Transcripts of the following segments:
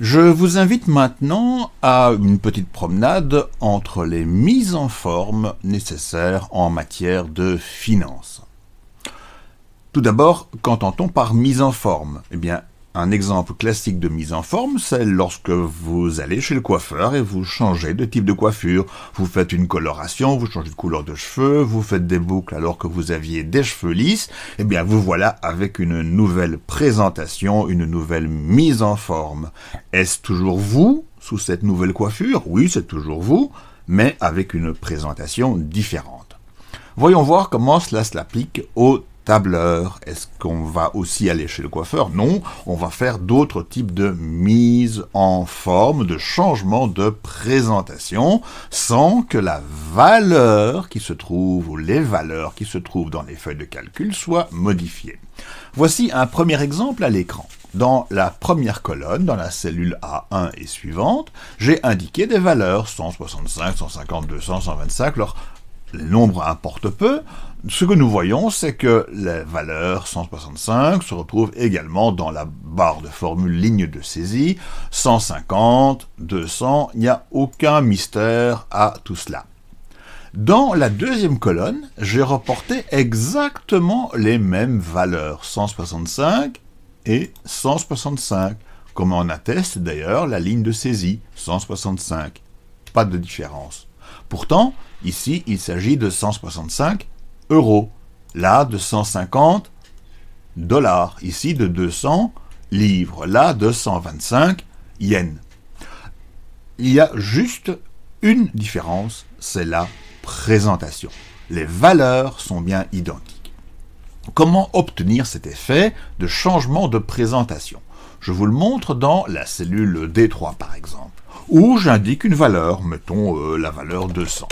Je vous invite maintenant à une petite promenade entre les mises en forme nécessaires en matière de finances. Tout d'abord, qu'entend-on par mise en forme? Eh bien, un exemple classique de mise en forme, c'est lorsque vous allez chez le coiffeur et vous changez de type de coiffure. Vous faites une coloration, vous changez de couleur de cheveux, vous faites des boucles alors que vous aviez des cheveux lisses. Eh bien, vous voilà avec une nouvelle présentation, une nouvelle mise en forme. Est-ce toujours vous sous cette nouvelle coiffure? Oui, c'est toujours vous, mais avec une présentation différente. Voyons voir comment cela s'applique au tableur. Est-ce qu'on va aussi aller chez le coiffeur? Non, on va faire d'autres types de mise en forme, de changement de présentation, sans que la valeur qui se trouve, ou les valeurs qui se trouvent dans les feuilles de calcul soient modifiées. Voici un premier exemple à l'écran. Dans la première colonne, dans la cellule A1 et suivante, j'ai indiqué des valeurs 165, 150, 200, 125. Alors, les nombres importent peu ce que nous voyons, c'est que la valeur 165 se retrouve également dans la barre de formule ligne de saisie, 150, 200, il n'y a aucun mystère à tout cela. Dans la deuxième colonne, j'ai reporté exactement les mêmes valeurs, 165 et 165, comme en atteste d'ailleurs la ligne de saisie, 165. Pas de différence. Pourtant, ici, il s'agit de 165 euros. Là, de 150 dollars. Ici, de 200 livres. Là, de 125 yens. Il y a juste une différence, c'est la présentation. Les valeurs sont bien identiques. Comment obtenir cet effet de changement de présentation? Je vous le montre dans la cellule D3 par exemple, où j'indique une valeur, mettons euh, la valeur 200.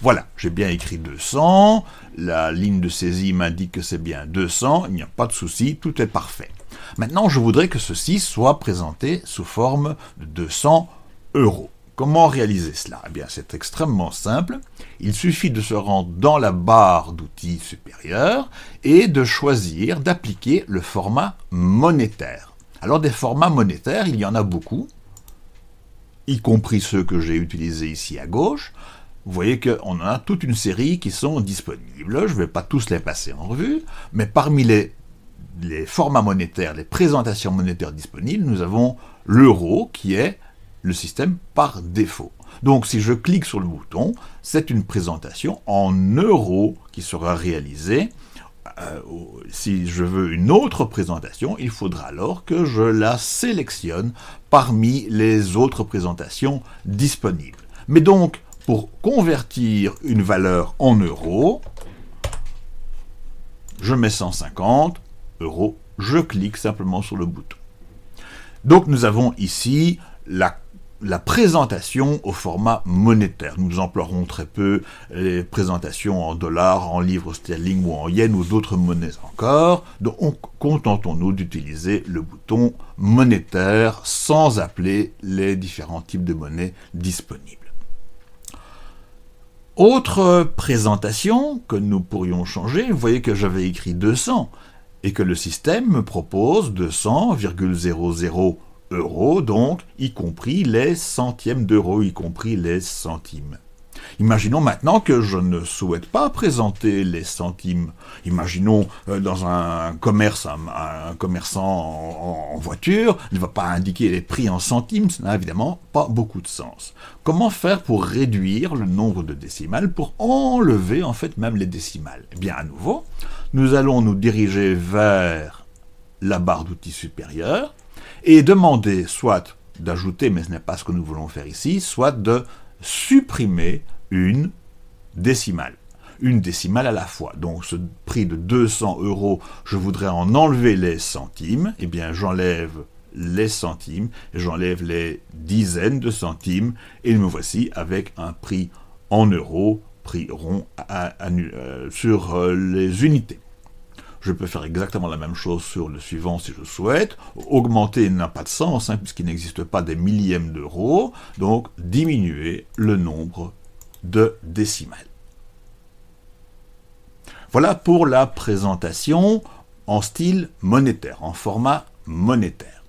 Voilà, j'ai bien écrit 200, la ligne de saisie m'indique que c'est bien 200, il n'y a pas de souci, tout est parfait. Maintenant, je voudrais que ceci soit présenté sous forme de 200 euros. Comment réaliser cela? Eh bien, c'est extrêmement simple. Il suffit de se rendre dans la barre d'outils supérieure et de choisir d'appliquer le format monétaire. Alors, des formats monétaires, il y en a beaucoup, y compris ceux que j'ai utilisés ici à gauche vous voyez qu'on a toute une série qui sont disponibles. Je ne vais pas tous les passer en revue, mais parmi les, les formats monétaires, les présentations monétaires disponibles, nous avons l'euro qui est le système par défaut. Donc si je clique sur le bouton, c'est une présentation en euros qui sera réalisée. Euh, si je veux une autre présentation, il faudra alors que je la sélectionne parmi les autres présentations disponibles. Mais donc, pour convertir une valeur en euros, je mets 150 euros, je clique simplement sur le bouton. Donc nous avons ici la, la, présentation au format monétaire. Nous emploierons très peu les présentations en dollars, en livres sterling ou en yens ou d'autres monnaies encore. Donc contentons-nous d'utiliser le bouton monétaire sans appeler les différents types de monnaies disponibles. Autre présentation que nous pourrions changer, vous voyez que j'avais écrit 200 et que le système me propose 200,00 euros, donc y compris les centièmes d'euros, y compris les centimes. Imaginons maintenant que je ne souhaite pas présenter les centimes. Imaginons euh, dans un commerce, un, commerçant en, voiture ne va pas indiquer les prix en centimes, ça n'a évidemment pas beaucoup de sens. Comment faire pour réduire le nombre de décimales, pour enlever en fait même les décimales? Eh bien à nouveau, nous allons nous diriger vers la barre d'outils supérieure et demander soit d'ajouter, mais ce n'est pas ce que nous voulons faire ici, soit de supprimer une décimale. Une décimale à la fois. Donc ce prix de 200 euros, je voudrais en enlever les centimes. Eh bien, j'enlève les centimes, j'enlève les dizaines de centimes, et me voici avec un prix en euros, prix rond euh, sur euh, les unités. Je peux faire exactement la même chose sur le suivant si je souhaite. Augmenter n'a pas de sens, hein, puisqu'il n'existe pas des millièmes d'euros. Donc, diminuer le nombre de décimales. Voilà pour la présentation en style monétaire, en format monétaire.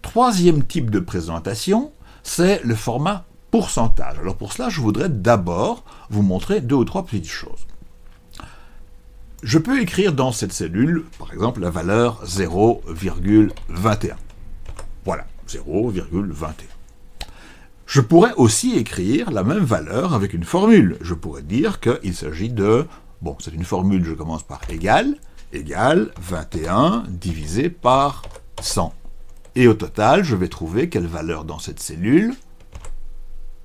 troisième type de présentation, c'est le format pourcentage. Alors pour cela, je voudrais d'abord vous montrer deux ou trois petites choses. Je peux écrire dans cette cellule, par exemple, la valeur 0,21. Voilà, 0,21. Je pourrais aussi écrire la même valeur avec une formule. Je pourrais dire qu'il s'agit de... Bon, c'est une formule, je commence par égal, égal 21 divisé par 100. Et au total, je vais trouver quelle valeur dans cette cellule?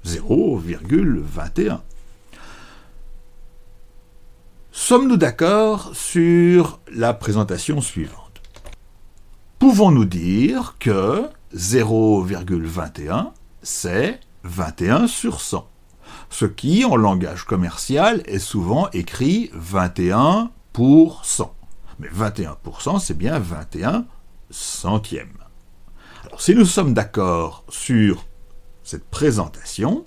0,21. Sommes-nous d'accord sur la présentation suivante? Pouvons-nous dire que 0,21, c'est 21 sur 100 ce qui, en langage commercial, est souvent écrit 21 pour 100. Mais 21%, c'est bien 21 centièmes. Alors, si nous sommes d'accord sur cette présentation,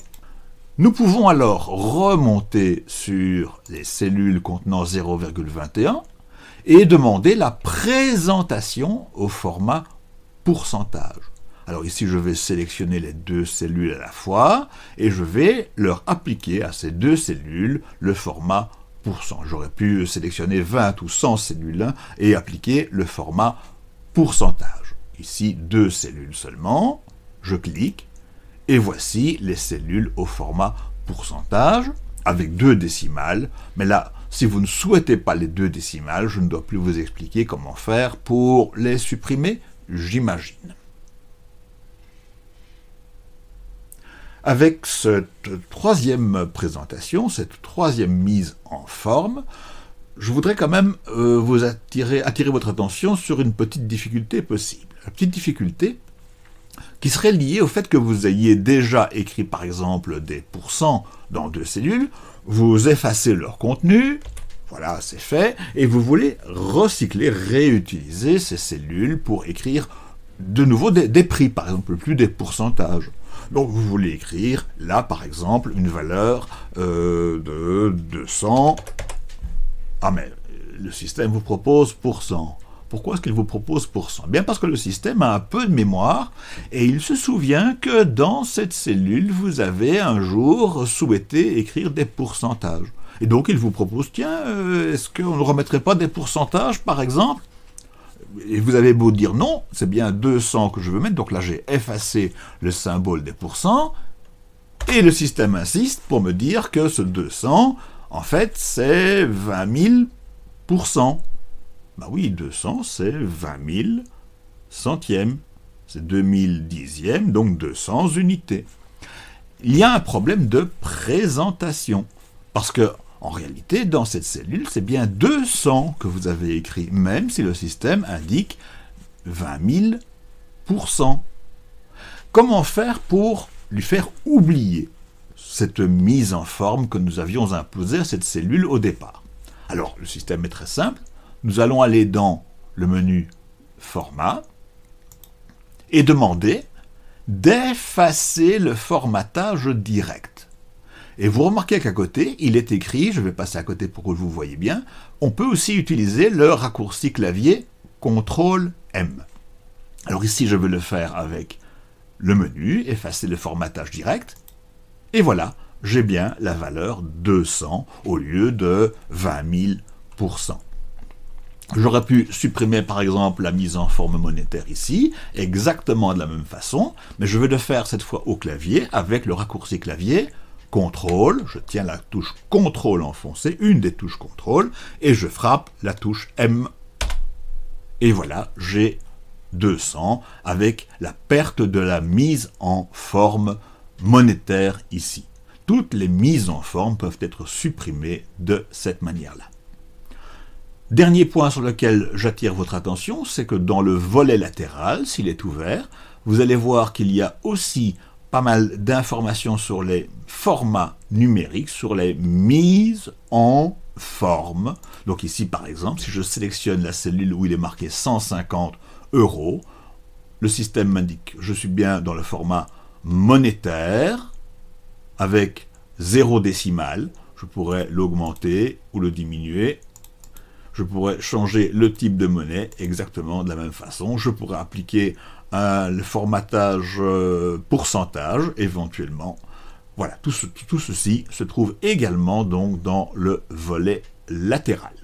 nous pouvons alors remonter sur les cellules contenant 0,21 et demander la présentation au format pourcentage. Alors ici, je vais sélectionner les deux cellules à la fois et je vais leur appliquer à ces deux cellules le format pourcent. J'aurais pu sélectionner 20 ou 100 cellules et appliquer le format pourcentage. Ici, deux cellules seulement. Je clique et voici les cellules au format pourcentage avec deux décimales. Mais là, si vous ne souhaitez pas les deux décimales, je ne dois plus vous expliquer comment faire pour les supprimer, j'imagine. Avec cette troisième présentation, cette troisième mise en forme, je voudrais quand même euh, vous attirer, attirer votre attention sur une petite difficulté possible. La petite difficulté, qui serait lié au fait que vous ayez déjà écrit par exemple des pourcents dans deux cellules, vous effacez leur contenu, voilà, c'est fait, et vous voulez recycler, réutiliser ces cellules pour écrire de nouveau des, prix, par exemple, plus des pourcentages. Donc vous voulez écrire là, par exemple, une valeur euh, de 200. Ah mais le système vous propose pourcent. Pourquoi est-ce qu'il vous propose pour cent? Bien parce que le système a un peu de mémoire et il se souvient que dans cette cellule, vous avez un jour souhaité écrire des pourcentages. Et donc il vous propose, tiens, euh, est-ce qu'on ne remettrait pas des pourcentages par exemple? Et vous avez beau dire non, c'est bien 200 que je veux mettre, donc là j'ai effacé le symbole des pourcents, et le système insiste pour me dire que ce 200, en fait, c'est 20 000 bah oui, 200, c'est 20 000 centièmes. C'est 2000 dixièmes, donc 200 unités. Il y a un problème de présentation. Parce que, en réalité, dans cette cellule, c'est bien 200 que vous avez écrit, même si le système indique 20 000% Comment faire pour lui faire oublier cette mise en forme que nous avions imposée à cette cellule au départ? Alors, le système est très simple nous allons aller dans le menu Format et demander d'effacer le formatage direct. Et vous remarquez qu'à côté, il est écrit, je vais passer à côté pour que vous voyez bien, on peut aussi utiliser le raccourci clavier CTRL M. Alors ici, je vais le faire avec le menu, effacer le formatage direct, et voilà, j'ai bien la valeur 200 au lieu de 20 000%. J'aurais pu supprimer par exemple la mise en forme monétaire ici, exactement de la même façon, mais je vais le faire cette fois au clavier avec le raccourci clavier CTRL, je tiens la touche CTRL enfoncée, une des touches CTRL, et je frappe la touche M. Et voilà, j'ai 200 avec la perte de la mise en forme monétaire ici. Toutes les mises en forme peuvent être supprimées de cette manière-là. Dernier point sur lequel j'attire votre attention, c'est que dans le volet latéral, s'il est ouvert, vous allez voir qu'il y a aussi pas mal d'informations sur les formats numériques, sur les mises en forme. Donc ici, par exemple, si je sélectionne la cellule où il est marqué 150 euros, le système m'indique que je suis bien dans le format monétaire avec zéro décimal. Je pourrais l'augmenter ou le diminuer Je pourrais changer le type de monnaie exactement de la même façon. Je pourrais appliquer le formatage euh, pourcentage éventuellement. Voilà, tout ceci se trouve également donc dans le volet latéral.